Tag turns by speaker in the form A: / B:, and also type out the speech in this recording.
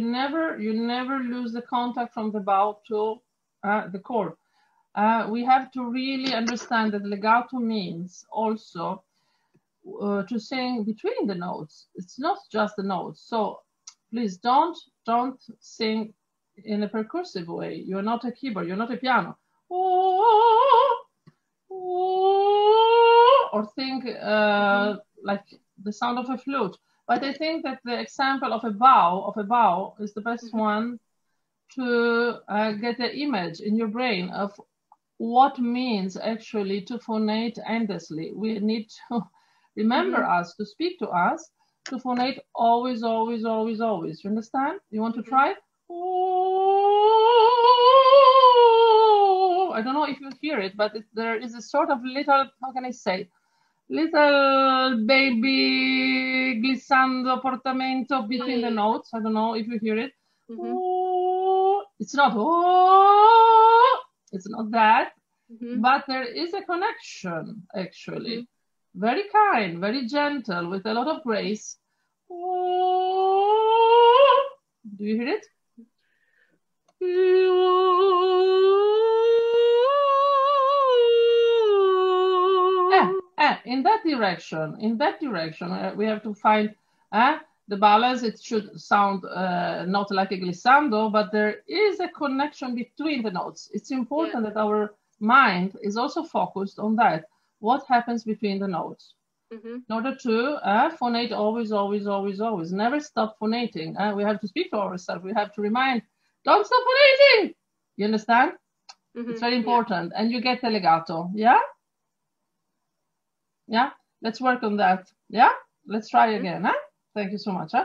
A: never, you never lose the contact from the bow to uh, the core. Uh, we have to really understand that legato means also uh, to sing between the notes. It's not just the notes. So please don't don't sing in a percussive way. You're not a keyboard. You're not a piano. Or think uh, like the sound of a flute. But I think that the example of a bow of a bow is the best mm-hmm. one to uh, get the image in your brain of what means actually to phonate endlessly. We need to remember mm-hmm. us, to speak to us, to phonate always, always, always, always. You understand? You want to mm-hmm. try? I don't know if you hear it, but it, there is a sort of little, how can I say, little baby glissando portamento between the notes. I don't know if you hear it. Mm-hmm. It's not oh, it's not that, mm-hmm. but there is a connection actually. Mm-hmm. Very kind, very gentle, with a lot of grace. Do you hear it? Eh, in that direction, in that direction, uh, we have to find uh, the balance. It should sound uh, not like a glissando, but there is a connection between the notes. It's important yeah. that our mind is also focused on that. What happens between the notes? Mm-hmm. In order to uh, phonate always, always, always, always. Never stop phonating. Uh, we have to speak to ourselves. We have to remind, don't stop phonating. You understand? Mm-hmm. It's very important. Yeah. And you get the legato. Yeah? Yeah, let's work on that. Yeah, let's try again. Huh? Thank you so much. Huh?